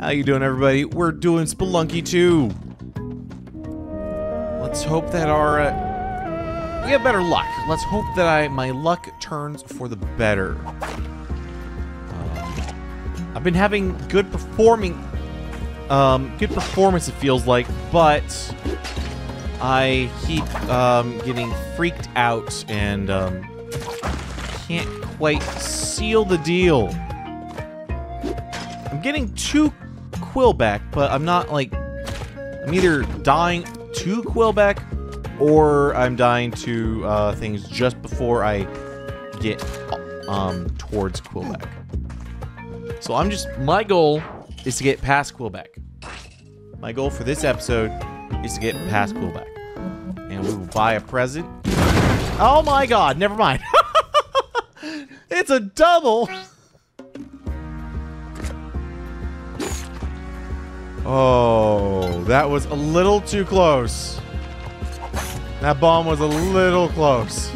How you doing, everybody? We're doing Spelunky 2. Let's hope that our uh, we have better luck. Let's hope that I my luck turns for the better. Uh, I've been having good performing, um, good performance. It feels like, but I keep um, getting freaked out and um, can't quite seal the deal. Getting to quill back, but I'm not like I'm either dying to Quillback, or I'm dying to uh, things just before I get um, towards Quillback. So I'm just my goal is to get past Quillback. My goal for this episode is to get past Quillback, and we will buy a present. Oh my God! Never mind. it's a double. Oh, that was a little too close. That bomb was a little close.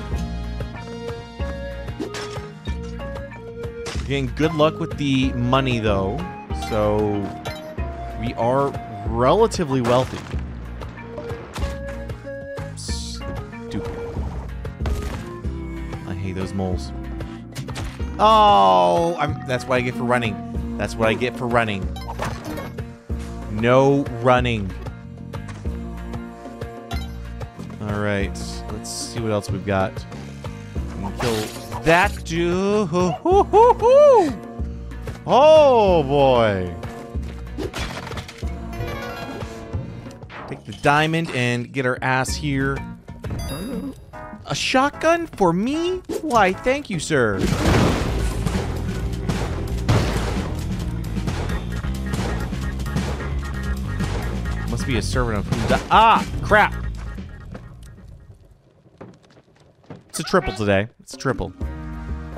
Again, good luck with the money, though. So, we are relatively wealthy. Stupid. I hate those moles. Oh, I'm, that's what I get for running. That's what I get for running. No running. All right, let's see what else we've got. We kill that dude. Oh boy. Take the diamond and get our ass here. A shotgun for me? Why, thank you, sir. Be a servant of who di- Ah! Crap! It's a triple today. It's a triple.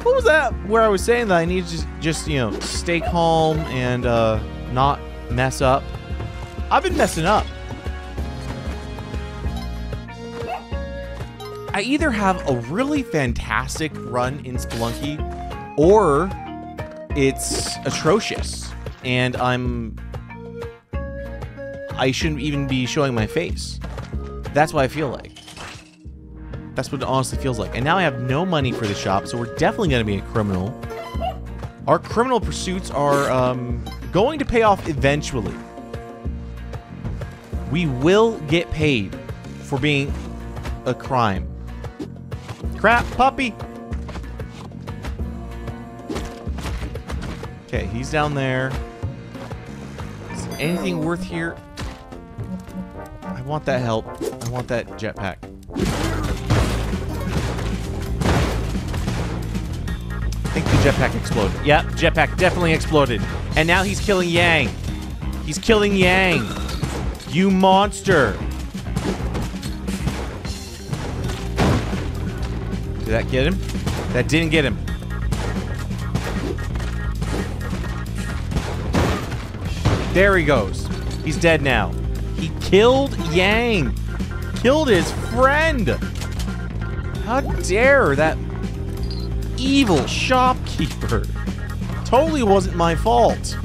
What was that where I was saying that I need to just, just you know, stay calm and uh, not mess up? I've been messing up. I either have a really fantastic run in Spelunky or it's atrocious and I'm I shouldn't even be showing my face. That's what I feel like. That's what it honestly feels like. And now I have no money for the shop, so we're definitely going to be a criminal. Our criminal pursuits are um, going to pay off eventually. We will get paid for being a crime. Crap, puppy! Okay, he's down there. Is there anything worth here? I want that help. I want that jetpack. I think the jetpack exploded. Yep, jetpack definitely exploded. And now he's killing Yang. He's killing Yang. You monster. Did that get him? That didn't get him. There he goes. He's dead now. He killed Yang. Killed his friend. How dare that evil shopkeeper. Totally wasn't my fault.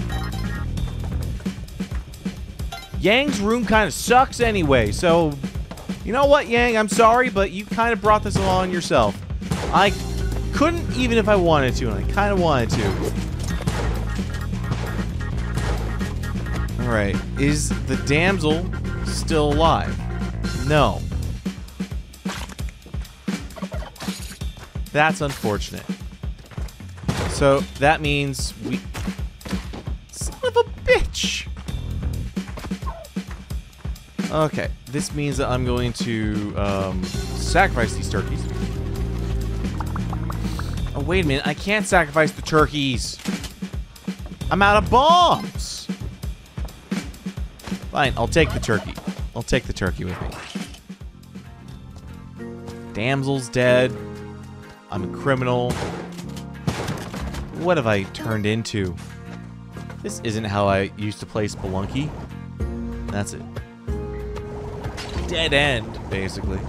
Yang's room kind of sucks anyway, so you know what, Yang? I'm sorry, but you kind of brought this along yourself. I couldn't even if I wanted to, and I kind of wanted to. Is the damsel still alive? No. That's unfortunate. So that means we. Son of a bitch! Okay, this means that I'm going to um, sacrifice these turkeys. Oh, wait a minute. I can't sacrifice the turkeys. I'm out of bombs. Fine, I'll take the turkey. I'll take the turkey with me. Damsel's dead. I'm a criminal. What have I turned into? This isn't how I used to play Spelunky. That's it. Dead end, basically.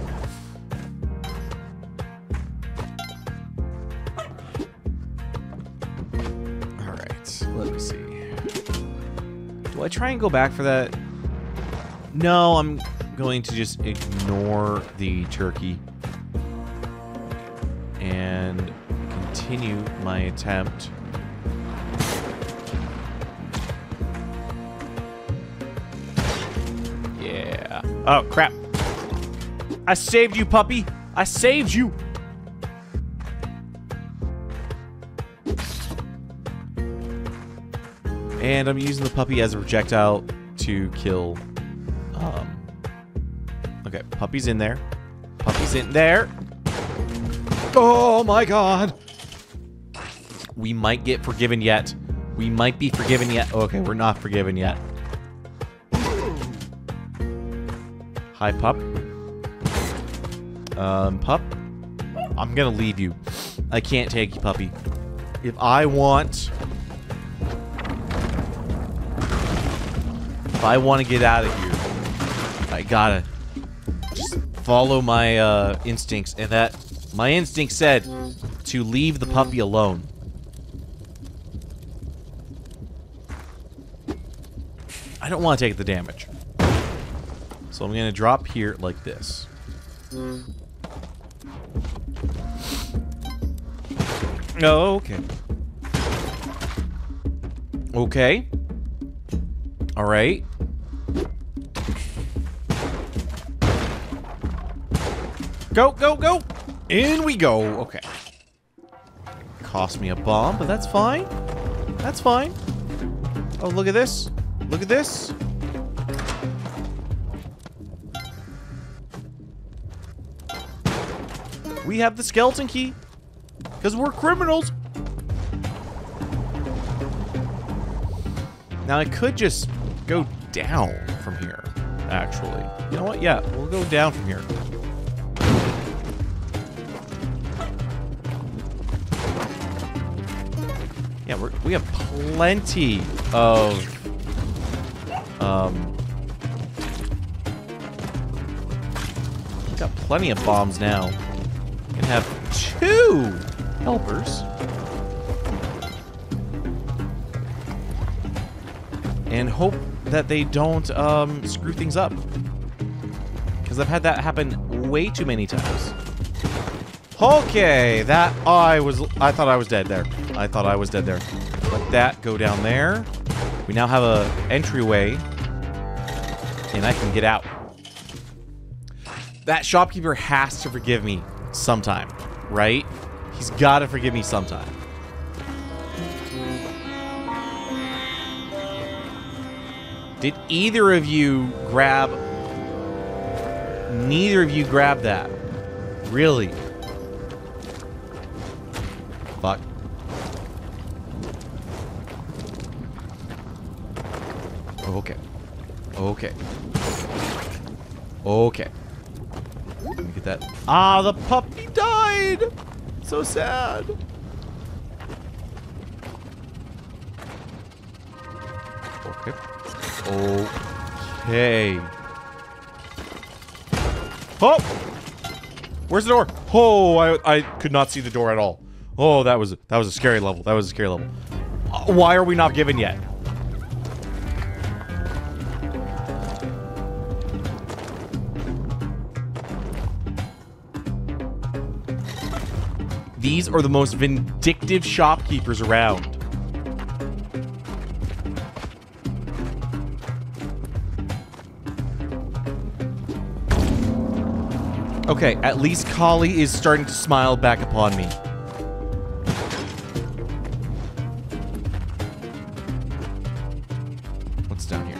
Alright, let me see. Do I try and go back for that? No, I'm going to just ignore the turkey and continue my attempt. Yeah. Oh, crap. I saved you, puppy. I saved you. And I'm using the puppy as a projectile to kill. Um, okay, puppy's in there. Puppy's in there. Oh my god. We might get forgiven yet. We might be forgiven yet. Okay, we're not forgiven yet. Hi, pup. Um, pup. I'm gonna leave you. I can't take you, puppy. If I want If I want to get out of here, I gotta just follow my uh, instincts. And that, my instinct said to leave the puppy alone. I don't want to take the damage. So I'm going to drop here like this. Oh, okay. Okay. All right. Go, go, go! In we go. Okay. Cost me a bomb, but that's fine. That's fine. Oh, look at this. Look at this. We have the skeleton key. Because we're criminals. Now, I could just go down from here, actually. You know what? Yeah, we'll go down from here. Yeah, we're, we have plenty of... Um... Got plenty of bombs now. We can have two helpers. and hope that they don't um, screw things up. Because I've had that happen way too many times. Okay, that I was I thought I was dead there. I thought I was dead there. Let that go down there. We now have a entryway, and I can get out. That shopkeeper has to forgive me sometime, right? He's got to forgive me sometime. Did either of you grab... Neither of you grab that. Really? Fuck. Okay. Okay. Okay. Let me get that. Ah, the puppy died! So sad. Okay. Okay. Oh! Where's the door? Oh, I, I could not see the door at all. Oh, that was that was a scary level. That was a scary level. Uh, why are we not given yet? These are the most vindictive shopkeepers around. Okay, at least Kali is starting to smile back upon me. What's down here?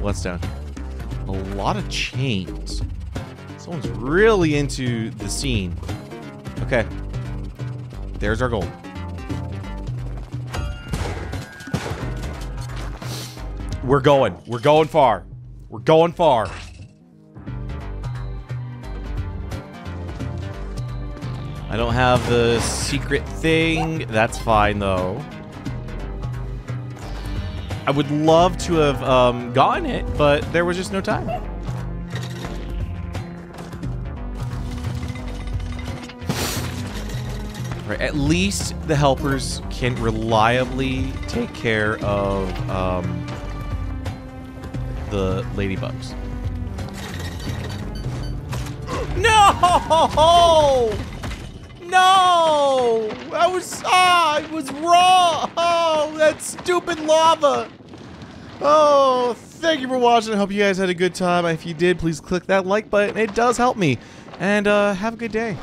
What's down here? A lot of chains. Someone's really into the scene. Okay. There's our goal. We're going. We're going far. We're going far. I don't have the secret thing. That's fine, though. I would love to have um, gotten it, but there was just no time. Right, at least the helpers can reliably take care of um, the ladybugs. No! No! I was ah, I was wrong. Oh, that stupid lava. Oh, thank you for watching. I hope you guys had a good time. If you did, please click that like button. It does help me. And uh, have a good day.